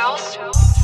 house.